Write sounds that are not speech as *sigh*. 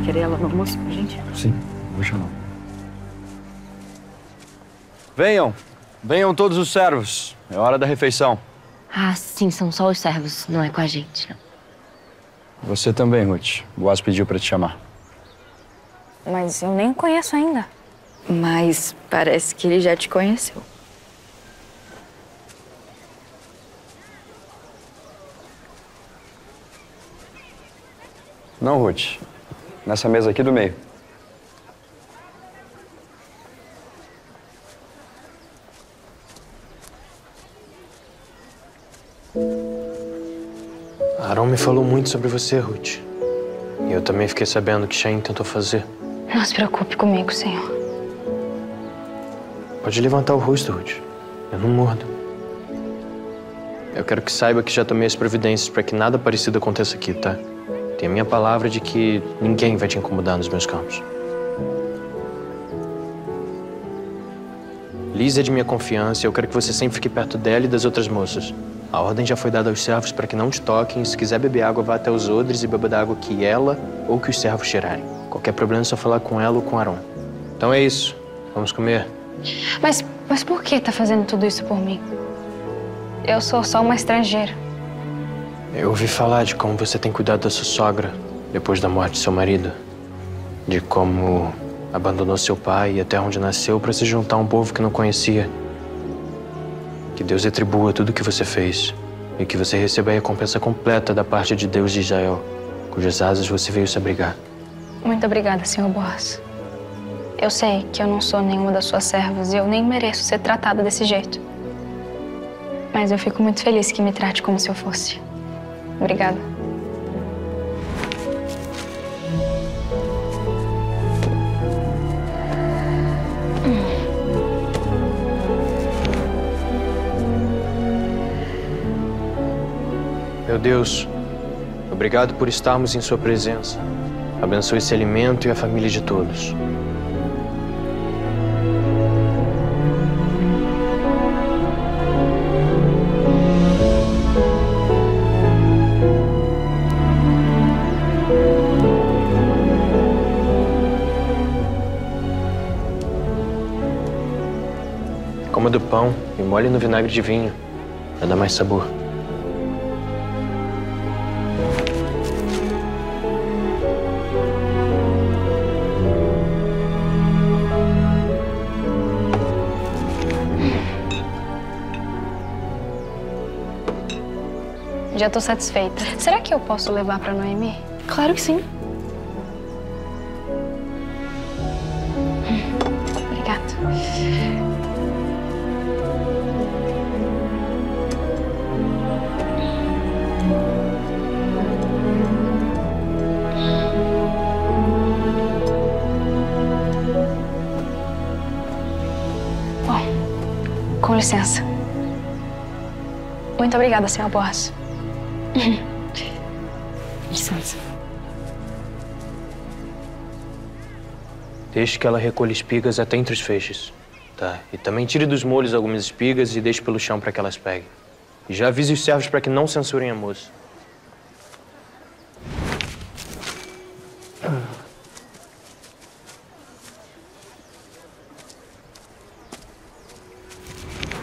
vai querer ela no almoço com a gente? Sim, vou chamar. Venham, venham todos os servos. É hora da refeição. Ah, sim, são só os servos, não é com a gente, não. Você também, Ruth. O Boaz pediu pra te chamar. Mas eu nem o conheço ainda. Mas parece que ele já te conheceu. Não, Ruth. Nessa mesa aqui do meio. Aaron me falou muito sobre você, Ruth. E eu também fiquei sabendo o que Shane tentou fazer. Não se preocupe comigo, senhor. Pode levantar o rosto, Ruth. Eu não mordo. Eu quero que saiba que já tomei as providências para que nada parecido aconteça aqui, tá? Tenho a minha palavra de que ninguém vai te incomodar nos meus campos. Liz é de minha confiança e eu quero que você sempre fique perto dela e das outras moças. A ordem já foi dada aos servos para que não te toquem. Se quiser beber água, vá até os odres e beba da água que ela ou que os servos tirarem. Qualquer problema é só falar com ela ou com Aaron. Então é isso. Vamos comer. Mas, mas por que tá fazendo tudo isso por mim? Eu sou só uma estrangeira. Eu ouvi falar de como você tem cuidado da sua sogra depois da morte de seu marido. De como abandonou seu pai e até onde nasceu para se juntar a um povo que não conhecia. Que Deus retribua tudo o que você fez e que você receba a recompensa completa da parte de Deus de Israel, cujas asas você veio se abrigar. Muito obrigada, senhor Boaz. Eu sei que eu não sou nenhuma das suas servas e eu nem mereço ser tratada desse jeito. Mas eu fico muito feliz que me trate como se eu fosse. Obrigada. Meu Deus, obrigado por estarmos em Sua presença. Abençoe esse alimento e a família de todos. Coma do pão e molhe no vinagre de vinho, para dar mais sabor. Já tô satisfeita. Será que eu posso levar pra Noemi? Claro que sim. Obrigada. Licença. Muito obrigada, senhor Boas. *laughs* Licença. Deixe que ela recolha espigas até entre os feixes. Tá. E também tire dos molhos algumas espigas e deixe pelo chão para que elas peguem. E já avise os servos para que não censurem a moça.